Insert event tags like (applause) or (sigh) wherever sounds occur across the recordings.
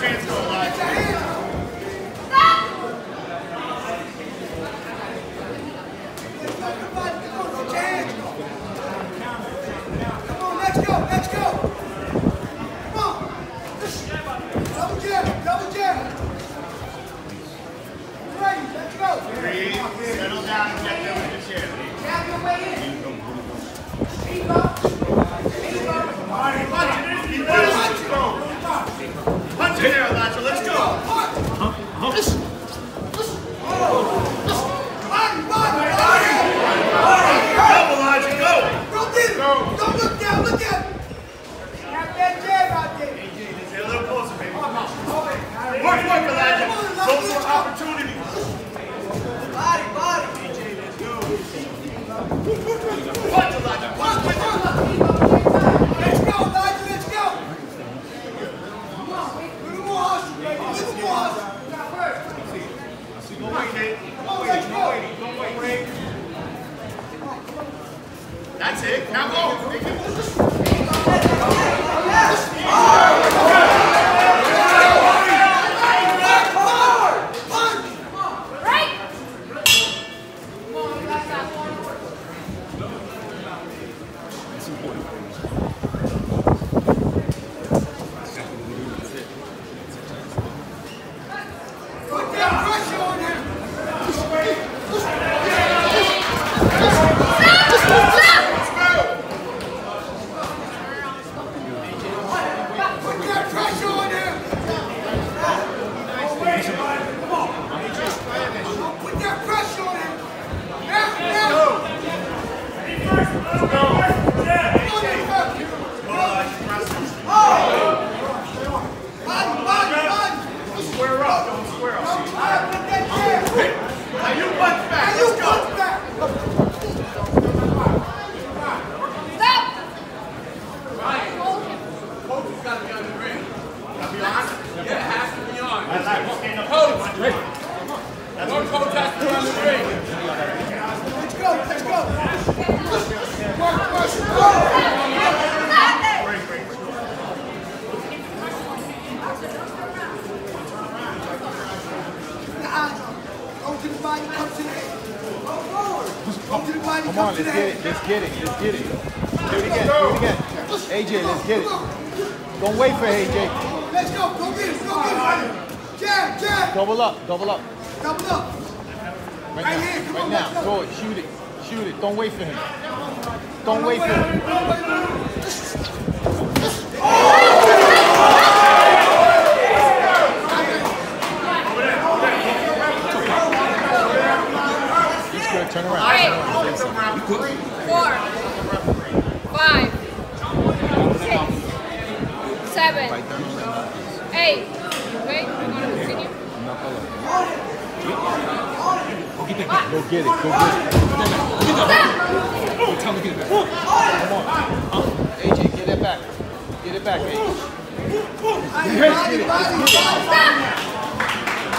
chance go, Elijah. Come on, let's go, let's go. Come on. Double jab, double jab. Ready, let's go. Breathe, settle down, and get them in the chair. Jab your way in. Keep up. Keep up. Keep going. Punch in there, Elijah. Let's go. Body, body, body. Go, Elijah. Go. Don't get it. Don't look down, look at it. Have that jab out there. Stay a little closer, baby. Work, work, Elijah. Those are opportunities. Body, body. Punch, Elijah. Punch, punch. Let's go, Elijah, let's go. Come on, little more hustle, baby. Little more hustle. Now, first. Go wait, Nate. Come on, let's go. Don't wait. Now go. Make it. Put that pressure on him. Put that pressure on him. Put that pressure on him. Now, now. Come on, Nick. Body, body, body. Square up. Don't square up. All right, put that jab. Now you punch back. Now you Let's go. punch back. Let's go, let's go. Work, work, work. The eyes. Go to the body, come to the. Go forward. Go to the body, Come come on, to let's the get it. Let's get it. Let's get it. Do it again. Do it again. AJ, let's get it. Don't wait for AJ. Let's go, go get it, go get it. Jab, jab. Double up. Double up. Double up. Right, Right now. here, come right on, now. go. It. Shoot it. Shoot it. Don't wait for him. Don't wait for him. He's good. Turn around. Eight, four, five, six, seven, eight. Wait, you want to continue? Go get it. Go get it. Come on. AJ, get it back. Get it back, AJ. Body, body, body.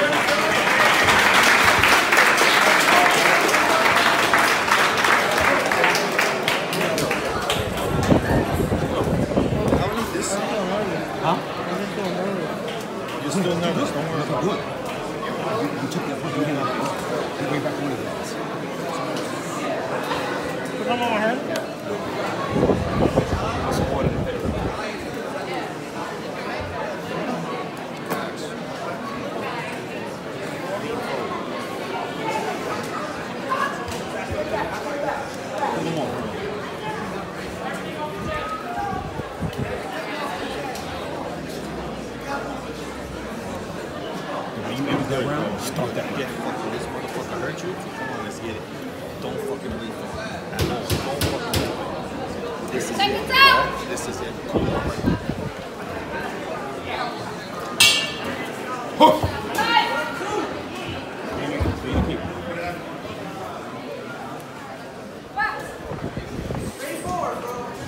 You're Start that. Yeah, fuck this motherfucker hurt you. Come on, let's get it. Don't fucking leave him. Don't fucking leave him. This is it. out. This is it. Come.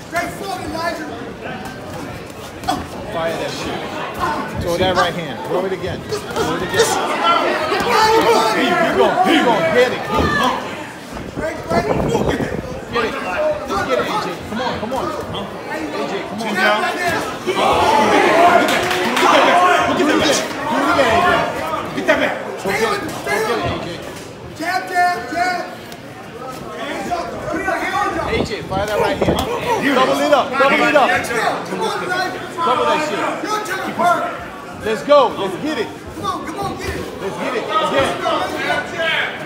Straight forward, Elijah. Fire that shit. Throw that right hand. Throw it again. Throw it again. Body, body. Keep going. Keep going. Get it. Keep Straight, Come on. Huh? AJ, come on. She's down. Oh. Look at that. Look at that. Look at that. Look at that, AJ. Get that back. Okay. Okay, AJ. Jab, jab, jab. AJ, fire that right hand. Double it up, double it up. Double that shit. Let's go, let's get it. Come on, come on, get it. Let's get it again.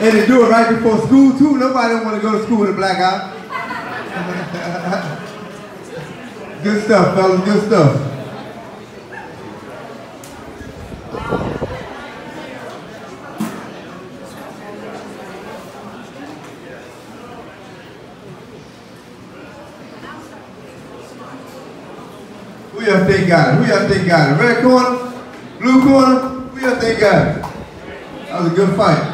And they do it right before school too. Nobody don't want to go to school with a black eye. (laughs) good stuff, fellas, good stuff. Who y'all think got it? Who y'all think got it? Red corner? Blue corner? Who y'all think got it? That was a good fight.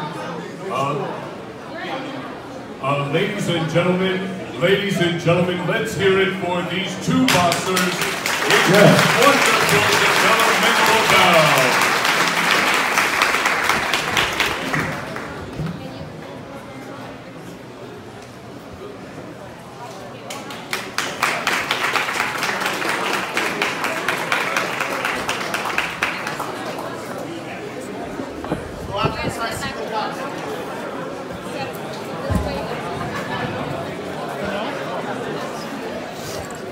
Uh, ladies and gentlemen, ladies and gentlemen, let's hear it for these two boxers in Yeah. this wonderful developmental bout.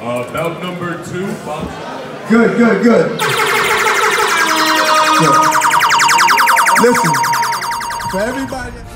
Uh, bout number two. Good, good, good. (laughs) Good. Listen, for everybody.